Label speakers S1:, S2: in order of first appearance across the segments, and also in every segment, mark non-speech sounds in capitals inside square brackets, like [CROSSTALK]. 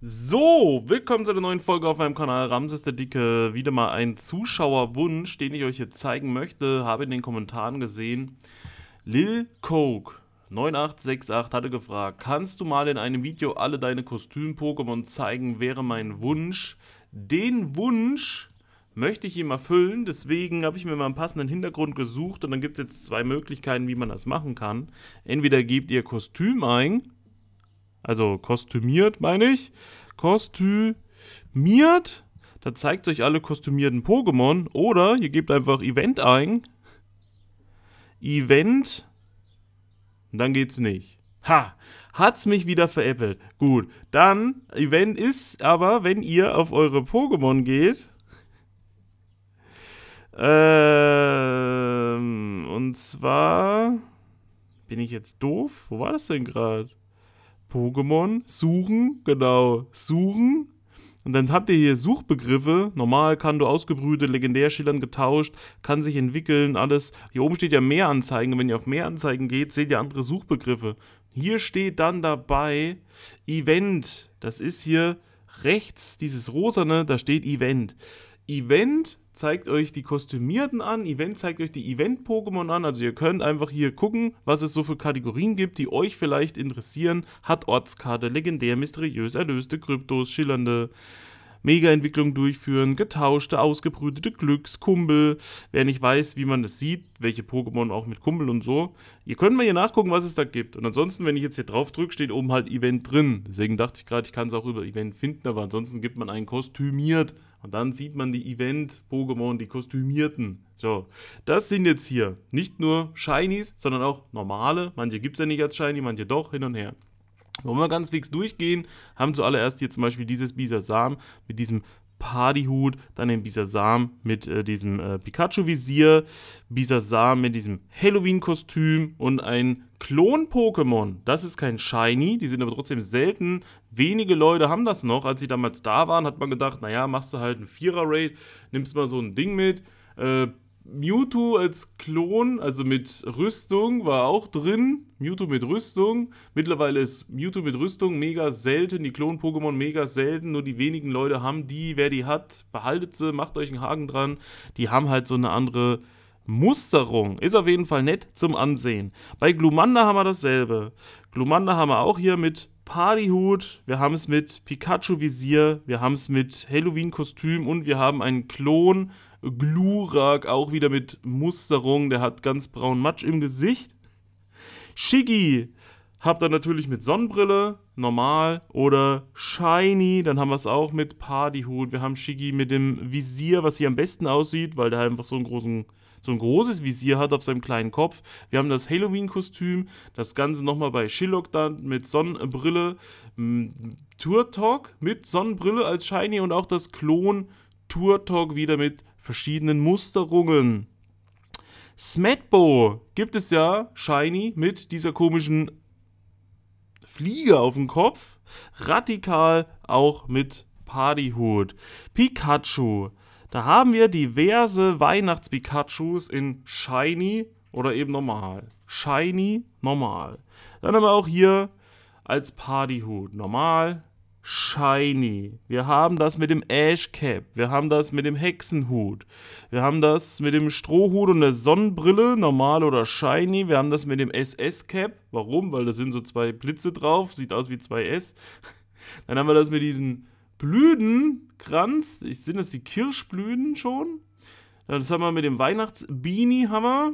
S1: So, willkommen zu einer neuen Folge auf meinem Kanal Ramses der Dicke. Wieder mal ein Zuschauerwunsch, den ich euch hier zeigen möchte. Habe in den Kommentaren gesehen. Lil Coke 9868 hatte gefragt, kannst du mal in einem Video alle deine Kostüm-Pokémon zeigen, wäre mein Wunsch. Den Wunsch möchte ich ihm erfüllen, deswegen habe ich mir mal einen passenden Hintergrund gesucht und dann gibt es jetzt zwei Möglichkeiten, wie man das machen kann. Entweder gebt ihr Kostüm ein, also kostümiert meine ich, kostümiert, da zeigt euch alle kostümierten Pokémon, oder ihr gebt einfach Event ein, Event, und dann geht's nicht. Ha! Hat's mich wieder veräppelt. Gut, dann, Event ist aber, wenn ihr auf eure Pokémon geht, ähm, und zwar, bin ich jetzt doof? Wo war das denn gerade? Pokémon, suchen, genau, suchen. Und dann habt ihr hier Suchbegriffe. Normal, kann du ausgebrütet, legendär, schillern, getauscht, kann sich entwickeln, alles. Hier oben steht ja mehr Anzeigen. wenn ihr auf mehr Anzeigen geht, seht ihr andere Suchbegriffe. Hier steht dann dabei Event. Das ist hier rechts, dieses rosane, da steht Event. Event zeigt euch die Kostümierten an, Event zeigt euch die Event-Pokémon an. Also ihr könnt einfach hier gucken, was es so für Kategorien gibt, die euch vielleicht interessieren. Hat Ortskarte, legendär, mysteriös, erlöste, Kryptos, schillernde, Mega-Entwicklung durchführen, getauschte, ausgebrütete Glücks, Kumpel. Wer nicht weiß, wie man das sieht, welche Pokémon auch mit Kumpel und so. Ihr könnt mal hier nachgucken, was es da gibt. Und ansonsten, wenn ich jetzt hier drauf drücke, steht oben halt Event drin. Deswegen dachte ich gerade, ich kann es auch über Event finden, aber ansonsten gibt man einen kostümiert. Und dann sieht man die Event-Pokémon, die kostümierten. So, das sind jetzt hier nicht nur Shinies, sondern auch normale. Manche gibt es ja nicht als Shiny, manche doch, hin und her. Wollen wir ganz fix durchgehen, haben zuallererst hier zum Beispiel dieses Bisasam mit diesem Partyhut, dann den Bisasam mit äh, diesem äh, Pikachu-Visier, Bisasam mit diesem Halloween-Kostüm und ein Klon-Pokémon. Das ist kein Shiny, die sind aber trotzdem selten. Wenige Leute haben das noch. Als sie damals da waren, hat man gedacht, naja, machst du halt einen Vierer-Raid, nimmst mal so ein Ding mit. Äh, Mewtwo als Klon, also mit Rüstung, war auch drin. Mewtwo mit Rüstung. Mittlerweile ist Mewtwo mit Rüstung mega selten. Die Klon-Pokémon mega selten. Nur die wenigen Leute haben die. Wer die hat, behaltet sie, macht euch einen Haken dran. Die haben halt so eine andere Musterung. Ist auf jeden Fall nett zum Ansehen. Bei Glumanda haben wir dasselbe. Glumanda haben wir auch hier mit Partyhut, wir haben es mit Pikachu-Visier, wir haben es mit Halloween-Kostüm und wir haben einen Klon Glurak, auch wieder mit Musterung, der hat ganz braun Matsch im Gesicht. Shiggy habt ihr natürlich mit Sonnenbrille, normal oder shiny, dann haben wir es auch mit Partyhut. Wir haben Shiggy mit dem Visier, was hier am besten aussieht, weil der einfach so einen großen so ein großes Visier hat auf seinem kleinen Kopf. Wir haben das Halloween-Kostüm, das Ganze nochmal bei Shillock dann mit Sonnenbrille, Tour Talk mit Sonnenbrille als Shiny und auch das Klon Tour Talk wieder mit verschiedenen Musterungen. Smetbo gibt es ja Shiny mit dieser komischen Fliege auf dem Kopf. Radikal auch mit Partyhut. Pikachu da haben wir diverse Weihnachts-Pikachus in Shiny oder eben normal. Shiny, normal. Dann haben wir auch hier als Partyhut normal, Shiny. Wir haben das mit dem Ash Cap. Wir haben das mit dem Hexenhut. Wir haben das mit dem Strohhut und der Sonnenbrille, normal oder Shiny. Wir haben das mit dem SS Cap. Warum? Weil da sind so zwei Blitze drauf. Sieht aus wie zwei S. [LAUGHS] Dann haben wir das mit diesen Blütenkranz. Sind das die Kirschblüten schon? Das haben wir mit dem Weihnachtsbeanie Hammer.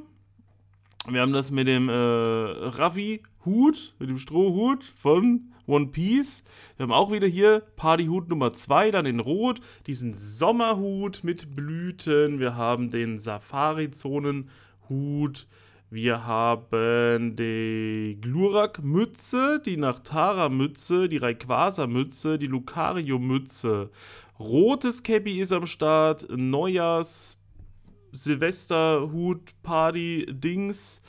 S1: Wir haben das mit dem äh, Raffi-Hut, mit dem Strohhut von One Piece. Wir haben auch wieder hier Partyhut Nummer 2, dann in Rot, diesen Sommerhut mit Blüten. Wir haben den Safari-Zonen-Hut. Wir haben die Glurak-Mütze, die Nachtara-Mütze, die Rayquaza-Mütze, die Lucario-Mütze. Rotes Cappy ist am Start, Neujahrs, Silvesterhut, Party, Dings.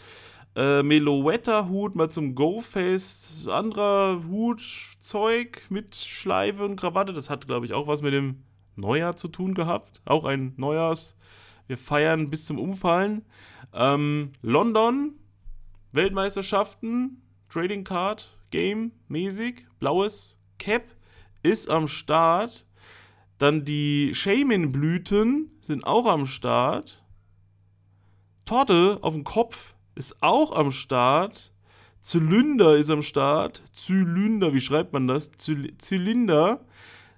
S1: Äh, Meloetta-Hut mal zum Go-Fest. Anderer Hut, Zeug mit Schleife und Krawatte. Das hat, glaube ich, auch was mit dem Neujahr zu tun gehabt. Auch ein Neujahrs- wir feiern bis zum Umfallen. Ähm, London, Weltmeisterschaften, Trading Card, Game, mäßig, blaues Cap. ist am Start. Dann die Shaman-Blüten sind auch am Start. Torte auf dem Kopf ist auch am Start. Zylinder ist am Start. Zylinder, wie schreibt man das? Zylinder.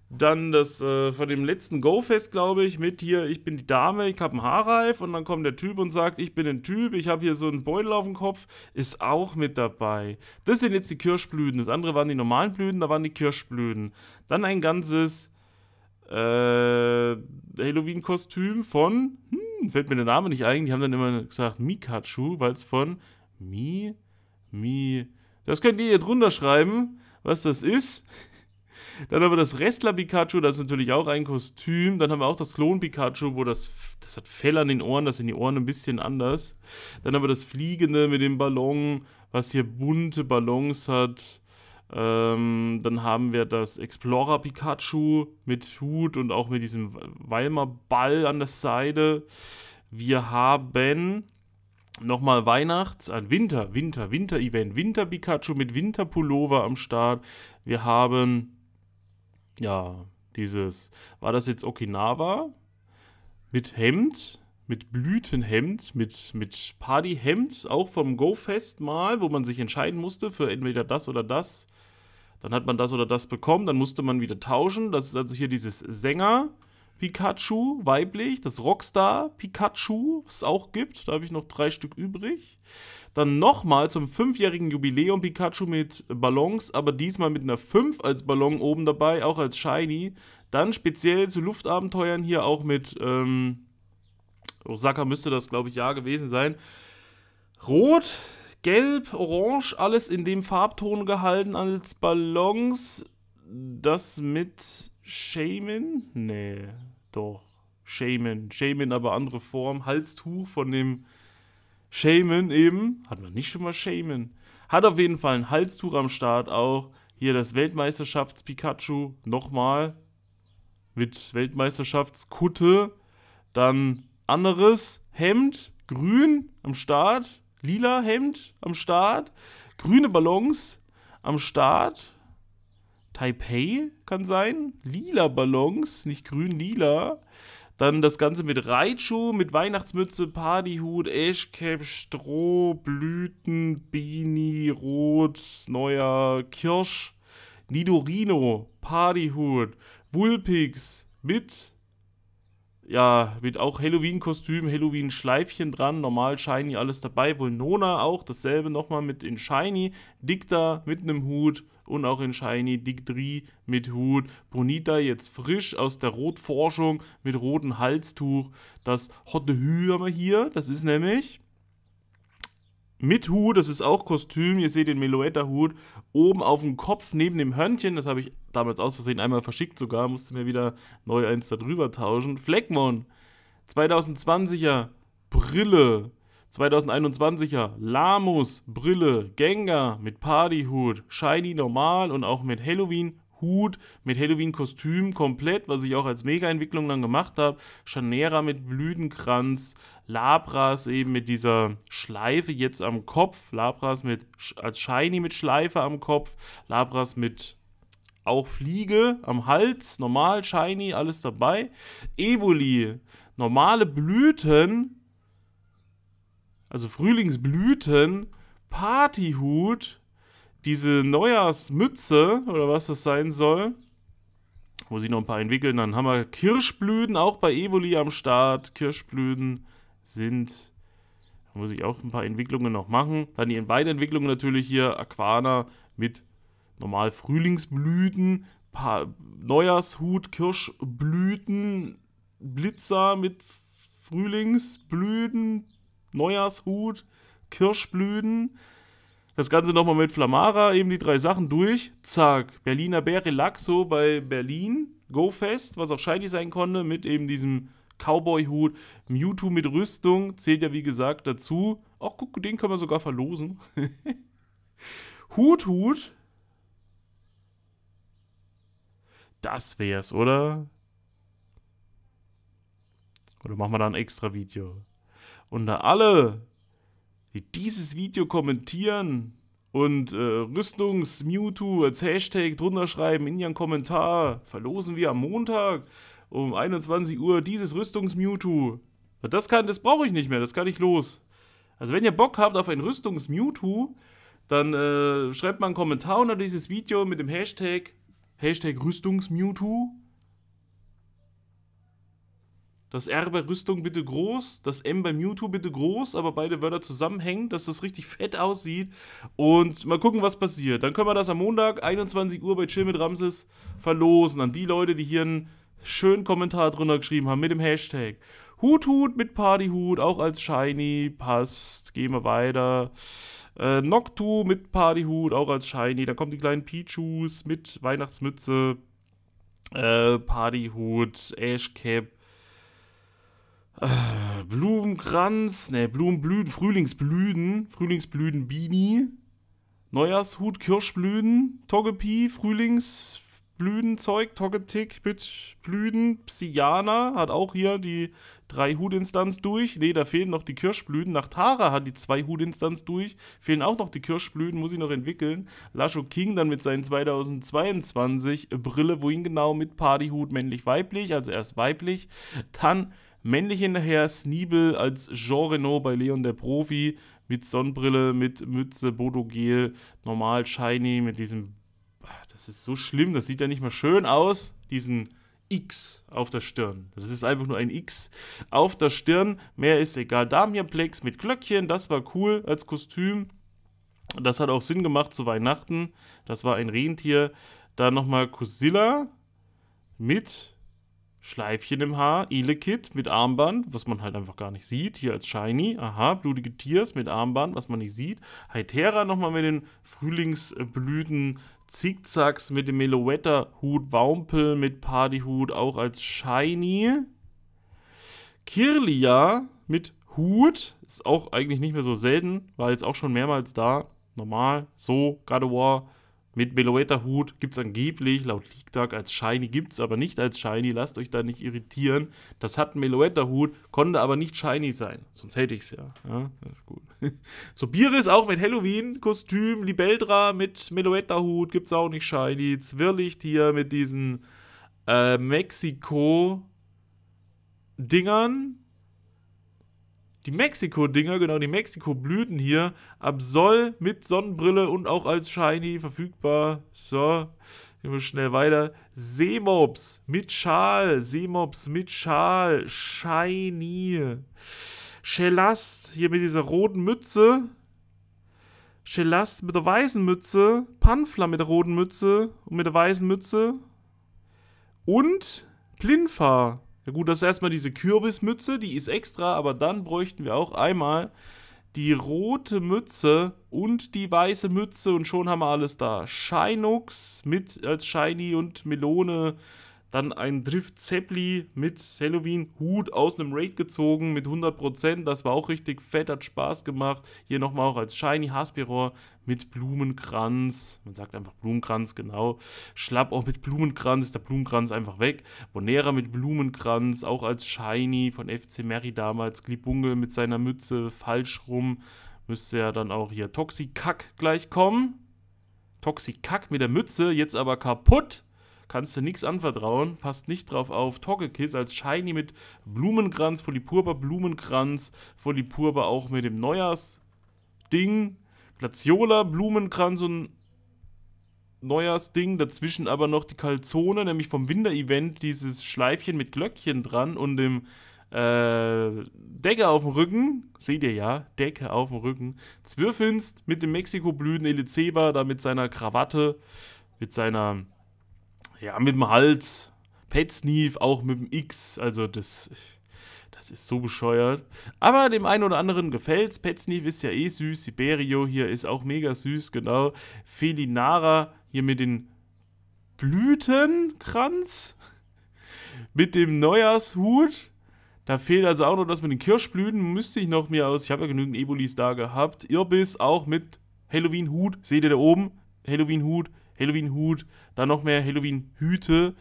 S1: Dann das äh, von dem letzten Go-Fest, glaube ich, mit hier, ich bin die Dame, ich habe einen Haarreif und dann kommt der Typ und sagt, ich bin ein Typ, ich habe hier so einen Beutel auf dem Kopf, ist auch mit dabei. Das sind jetzt die Kirschblüten, das andere waren die normalen Blüten, da waren die Kirschblüten. Dann ein ganzes äh, Halloween-Kostüm von, hm, fällt mir der Name nicht ein, die haben dann immer gesagt Mikachu, weil es von Mi, Mi, das könnt ihr hier drunter schreiben, was das ist. [LAUGHS] Dann haben wir das Wrestler-Pikachu, das ist natürlich auch ein Kostüm. Dann haben wir auch das Klon-Pikachu, wo das, das hat Fell an den Ohren, das sind die Ohren ein bisschen anders. Dann haben wir das Fliegende mit dem Ballon, was hier bunte Ballons hat. Ähm, dann haben wir das Explorer Pikachu mit Hut und auch mit diesem Weimar-Ball an der Seite. Wir haben nochmal Weihnachts-, ein Winter, Winter, Winter-Event, Winter-Pikachu mit Winterpullover am Start. Wir haben ja, dieses, war das jetzt Okinawa mit Hemd, mit Blütenhemd, mit, mit Partyhemd, auch vom Go-Fest mal, wo man sich entscheiden musste für entweder das oder das. Dann hat man das oder das bekommen, dann musste man wieder tauschen. Das ist also hier dieses Sänger. Pikachu, weiblich, das Rockstar Pikachu, was es auch gibt. Da habe ich noch drei Stück übrig. Dann nochmal zum fünfjährigen Jubiläum Pikachu mit Ballons, aber diesmal mit einer 5 als Ballon oben dabei, auch als Shiny. Dann speziell zu Luftabenteuern hier auch mit ähm, Osaka müsste das, glaube ich, ja gewesen sein. Rot, Gelb, Orange, alles in dem Farbton gehalten als Ballons. Das mit Shaman? Nee, doch. Shaman. Shaman, aber andere Form. Halstuch von dem Shaman eben. Hat man nicht schon mal Shaman? Hat auf jeden Fall ein Halstuch am Start auch. Hier das Weltmeisterschafts-Pikachu. Nochmal. Mit Weltmeisterschaftskutte. Dann anderes Hemd. Grün am Start. Lila Hemd am Start. Grüne Ballons am Start. Taipei kann sein. Lila Ballons, nicht grün-lila. Dann das Ganze mit Raichu, mit Weihnachtsmütze, Partyhut, Ashcap, Stroh, Blüten, Beanie, Rot, neuer Kirsch, Nidorino, Partyhut, Wulpix mit, ja, mit auch Halloween-Kostüm, Halloween-Schleifchen dran, normal Shiny, alles dabei. Vulnona auch, dasselbe nochmal mit in Shiny, Dicta mit einem Hut und auch in Shiny Dick 3 mit Hut. Bonita jetzt frisch aus der Rotforschung mit rotem Halstuch. Das Hotte Hü haben wir hier. Das ist nämlich mit Hut, das ist auch Kostüm. Ihr seht den Meloetta-Hut oben auf dem Kopf neben dem Hörnchen. Das habe ich damals aus Versehen einmal verschickt sogar. Musste mir wieder neu eins darüber tauschen. Fleckmon, 2020er Brille. 2021er Lamus, Brille, Gengar mit Partyhut, Shiny normal und auch mit Halloween Hut, mit Halloween-Kostüm komplett, was ich auch als Mega-Entwicklung dann gemacht habe. Chanera mit Blütenkranz, Labras eben mit dieser Schleife jetzt am Kopf, Labras mit als Shiny mit Schleife am Kopf, Labras mit auch Fliege am Hals, normal, Shiny, alles dabei. Evoli, normale Blüten also Frühlingsblüten, Partyhut, diese Neujahrsmütze oder was das sein soll. Muss ich noch ein paar entwickeln. Dann haben wir Kirschblüten auch bei Evoli am Start. Kirschblüten sind, da muss ich auch ein paar Entwicklungen noch machen. Dann die Weiterentwicklungen natürlich hier Aquana mit normal Frühlingsblüten, paar Neujahrshut, Kirschblüten, Blitzer mit Frühlingsblüten, Neujahrshut, Kirschblüten. Das Ganze nochmal mit Flamara, eben die drei Sachen durch. Zack. Berliner Bär Relaxo bei Berlin. Go Fest, was auch shiny sein konnte, mit eben diesem Cowboy-Hut. Mewtwo mit Rüstung zählt ja wie gesagt dazu. Ach, guck, den können wir sogar verlosen. [LAUGHS] Hut, Hut. Das wär's, oder? Oder machen wir da ein extra Video? Und da alle, die dieses Video kommentieren und äh, Rüstungs-Mewtwo als Hashtag drunter schreiben in ihren Kommentar, verlosen wir am Montag um 21 Uhr dieses Rüstungs-Mewtwo. Das das brauche ich nicht mehr, das kann ich los. Also wenn ihr Bock habt auf ein Rüstungs-Mewtwo, dann äh, schreibt mal einen Kommentar unter dieses Video mit dem Hashtag Hashtag Rüstungs-Mewtwo das R bei Rüstung bitte groß, das M bei Mewtwo bitte groß, aber beide Wörter zusammenhängen, dass das richtig [LAUGHS] fett aussieht. Und mal gucken, was passiert. Dann können wir das am Montag, 21 Uhr bei Chill mit Ramses verlosen an die Leute, die hier einen schönen Kommentar drunter geschrieben haben mit dem Hashtag. Hut Hut mit Partyhut, auch als Shiny, passt. Gehen wir weiter. Äh, Noctu mit Partyhut, auch als Shiny. Dann kommen die kleinen Pichus mit Weihnachtsmütze, äh, Partyhut, Ashcap, äh, Blumenkranz, ne, Blumenblüten, Frühlingsblüten, Frühlingsblüten Bini, Neujahrshut, Kirschblüten, Togepi, Frühlingsblütenzeug, Togetic mit Blüten, Psyana hat auch hier die drei Hutinstanz durch. Ne, da fehlen noch die Kirschblüten. Nach Tara hat die zwei Hutinstanz durch. Fehlen auch noch die Kirschblüten, muss ich noch entwickeln. Lasho King dann mit seinen 2022 Brille, wohin genau mit Partyhut männlich-weiblich, also erst weiblich. Dann Männlich hinterher Sneebel als Jean Renault bei Leon der Profi mit Sonnenbrille, mit Mütze, Bodogel, normal shiny mit diesem. Das ist so schlimm, das sieht ja nicht mal schön aus. Diesen X auf der Stirn. Das ist einfach nur ein X auf der Stirn. Mehr ist egal. Damianplex mit Glöckchen, das war cool als Kostüm. Das hat auch Sinn gemacht zu Weihnachten. Das war ein Rentier. Dann nochmal Kusilla mit Schleifchen im Haar, Elekid mit Armband, was man halt einfach gar nicht sieht, hier als Shiny, aha, blutige Tiers mit Armband, was man nicht sieht, Hytera nochmal mit den Frühlingsblüten, Zickzacks mit dem Meloetta-Hut, Waumpel mit Partyhut, auch als Shiny, Kirlia mit Hut, ist auch eigentlich nicht mehr so selten, war jetzt auch schon mehrmals da, normal, so, God of War, mit Meloetta-Hut gibt es angeblich, laut League als Shiny, gibt es aber nicht als Shiny. Lasst euch da nicht irritieren. Das hat ein Meloetta-Hut, konnte aber nicht Shiny sein. Sonst hätte ich es ja. ja gut. [LAUGHS] so, Biris auch mit Halloween-Kostüm. Libeldra mit Meloetta-Hut gibt es auch nicht Shiny. Zwirlicht hier mit diesen äh, Mexiko-Dingern die Mexiko-Dinger, genau, die Mexiko-Blüten hier, Absol mit Sonnenbrille und auch als Shiny verfügbar. So, gehen wir schnell weiter. Seemops mit Schal, Seemops mit Schal, Shiny. Shelast hier mit dieser roten Mütze. Shelast mit der weißen Mütze. Panfla mit der roten Mütze und mit der weißen Mütze. Und Plinfa ja gut, das ist erstmal diese Kürbismütze, die ist extra, aber dann bräuchten wir auch einmal die rote Mütze und die weiße Mütze und schon haben wir alles da. Shinux mit als Shiny und Melone dann ein Drift Zeppli mit Halloween-Hut aus einem Raid gezogen mit 100%. Das war auch richtig fett, hat Spaß gemacht. Hier nochmal auch als Shiny Haspiror mit Blumenkranz. Man sagt einfach Blumenkranz, genau. Schlapp auch mit Blumenkranz, ist der Blumenkranz einfach weg. Bonera mit Blumenkranz, auch als Shiny von FC Mary damals. Glibunge mit seiner Mütze falsch rum. Müsste ja dann auch hier Toxikack gleich kommen. Toxikack mit der Mütze, jetzt aber kaputt kannst du nichts anvertrauen, passt nicht drauf auf. Togekiss als Shiny mit Blumenkranz, Folipurba Blumenkranz, Folipurba auch mit dem Neujahrsding, Glaciola Blumenkranz und Neujahrsding, dazwischen aber noch die Calzone, nämlich vom Winter-Event, dieses Schleifchen mit Glöckchen dran und dem äh, Decke auf dem Rücken, seht ihr ja, Decke auf dem Rücken. Zwirfinst mit dem Mexiko-Blüten Eliceba, da mit seiner Krawatte, mit seiner ja, mit dem Hals. Pet Sneef auch mit dem X. Also das, das ist so bescheuert. Aber dem einen oder anderen gefällt's. Pet Sneef ist ja eh süß. Siberio hier ist auch mega süß, genau. Felinara hier mit den Blütenkranz. mit dem Neujahrshut. Da fehlt also auch noch das mit den Kirschblüten. Müsste ich noch mir aus. Ich habe ja genügend Evolis da gehabt. Irbis auch mit Halloween-Hut. Seht ihr da oben? Halloween-Hut. Halloween-Hut, dann noch mehr Halloween-Hüte.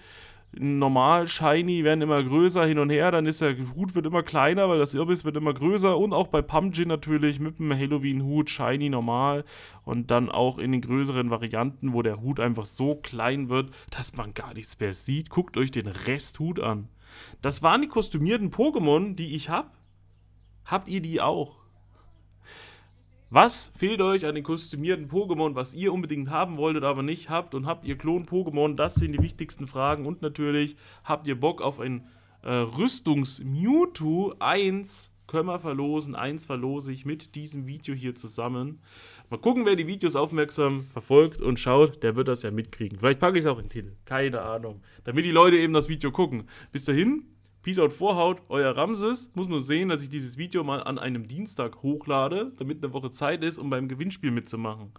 S1: normal, shiny, werden immer größer hin und her, dann ist der Hut wird immer kleiner, weil das Irrbiss wird immer größer und auch bei Pumpkin natürlich mit dem Halloween-Hut, shiny normal und dann auch in den größeren Varianten, wo der Hut einfach so klein wird, dass man gar nichts mehr sieht. Guckt euch den Resthut an. Das waren die kostümierten Pokémon, die ich habe. Habt ihr die auch? Was fehlt euch an den kostümierten Pokémon, was ihr unbedingt haben wolltet, aber nicht habt? Und habt ihr Klon-Pokémon? Das sind die wichtigsten Fragen. Und natürlich, habt ihr Bock auf ein äh, Rüstungs-Mewtwo 1? Können wir verlosen. Eins verlose ich mit diesem Video hier zusammen. Mal gucken, wer die Videos aufmerksam verfolgt und schaut, der wird das ja mitkriegen. Vielleicht packe ich es auch in den Titel. Keine Ahnung. Damit die Leute eben das Video gucken. Bis dahin, Peace out Vorhaut, euer Ramses. Muss nur sehen, dass ich dieses Video mal an einem Dienstag hochlade, damit eine Woche Zeit ist, um beim Gewinnspiel mitzumachen.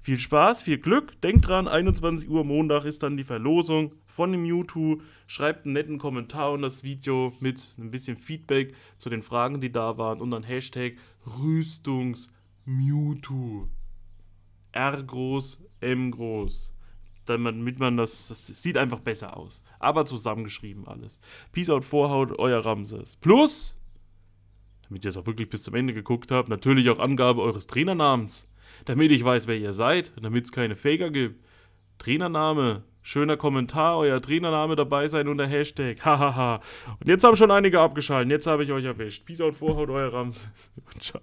S1: Viel Spaß, viel Glück. Denkt dran, 21 Uhr Montag ist dann die Verlosung von dem Mewtwo. Schreibt einen netten Kommentar unter das Video mit ein bisschen Feedback zu den Fragen, die da waren und dann Hashtag Rüstungs-Mewtwo. R groß, M groß damit man das, das sieht einfach besser aus. Aber zusammengeschrieben alles. Peace out Vorhaut, euer Ramses. Plus, damit ihr es auch wirklich bis zum Ende geguckt habt, natürlich auch Angabe eures Trainernamens. Damit ich weiß, wer ihr seid, damit es keine Faker gibt. Trainername, schöner Kommentar, euer Trainername dabei sein und der Hashtag. [LAUGHS] Hahaha. und jetzt haben schon einige abgeschaltet. Jetzt habe ich euch erwischt. Peace out Vorhaut, euer Ramses. [LAUGHS] Und ciao.